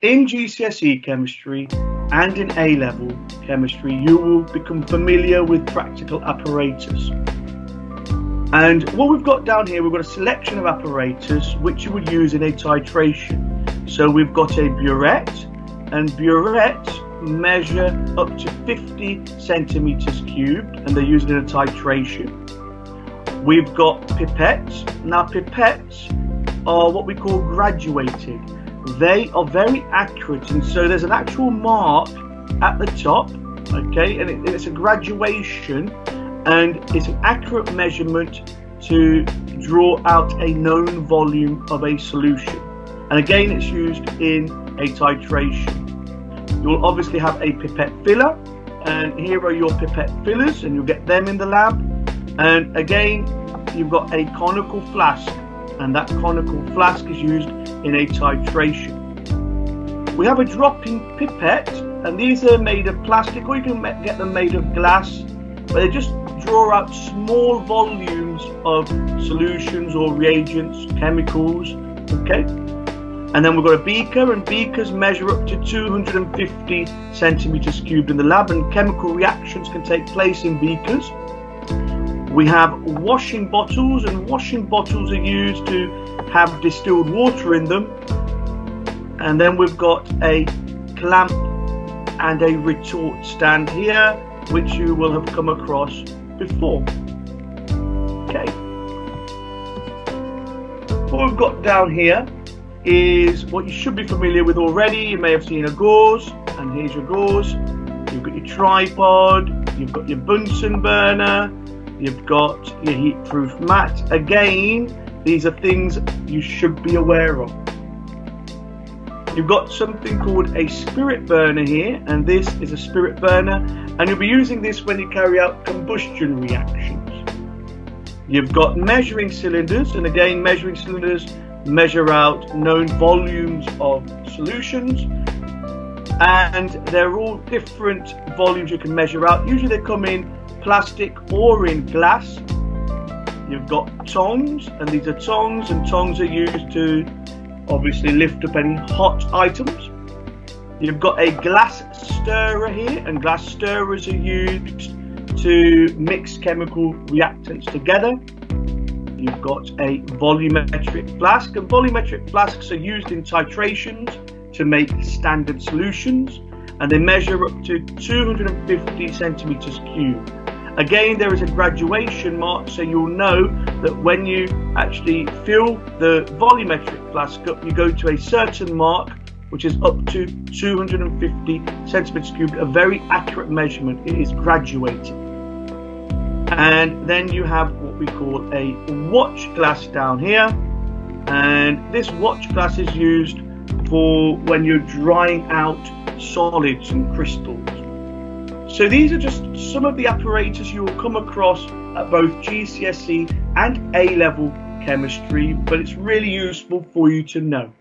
in GCSE chemistry and in A level chemistry, you will become familiar with practical apparatus. And what we've got down here, we've got a selection of apparatus which you would use in a titration. So we've got a burette, and burettes measure up to 50 centimeters cubed, and they're used in a titration. We've got pipettes. Now, pipettes are what we call graduated they are very accurate and so there's an actual mark at the top okay and it, it's a graduation and it's an accurate measurement to draw out a known volume of a solution. And again it's used in a titration. You'll obviously have a pipette filler and here are your pipette fillers and you'll get them in the lab. And again you've got a conical flask and that conical flask is used in a titration. We have a dropping pipette and these are made of plastic or you can get them made of glass but they just draw out small volumes of solutions or reagents, chemicals, okay? And then we've got a beaker and beakers measure up to 250 centimeters cubed in the lab and chemical reactions can take place in beakers. We have washing bottles and washing bottles are used to have distilled water in them. And then we've got a clamp and a retort stand here, which you will have come across before. Okay. What we've got down here is what you should be familiar with already. You may have seen a gauze, and here's your gauze. You've got your tripod, you've got your Bunsen burner, You've got your heat-proof mat. Again, these are things you should be aware of. You've got something called a spirit burner here, and this is a spirit burner, and you'll be using this when you carry out combustion reactions. You've got measuring cylinders, and again, measuring cylinders measure out known volumes of solutions, and they're all different volumes you can measure out. Usually they come in plastic or in glass. You've got tongs, and these are tongs, and tongs are used to obviously lift up any hot items. You've got a glass stirrer here, and glass stirrers are used to mix chemical reactants together. You've got a volumetric flask, and volumetric flasks are used in titrations to make standard solutions, and they measure up to 250 centimeters cubed. Again, there is a graduation mark, so you'll know that when you actually fill the volumetric flask up, you go to a certain mark, which is up to 250 centimeters cubed, a very accurate measurement. It is graduated. And then you have what we call a watch glass down here. And this watch glass is used for when you're drying out solids and crystals. So these are just some of the apparatus you will come across at both GCSE and A-level chemistry, but it's really useful for you to know.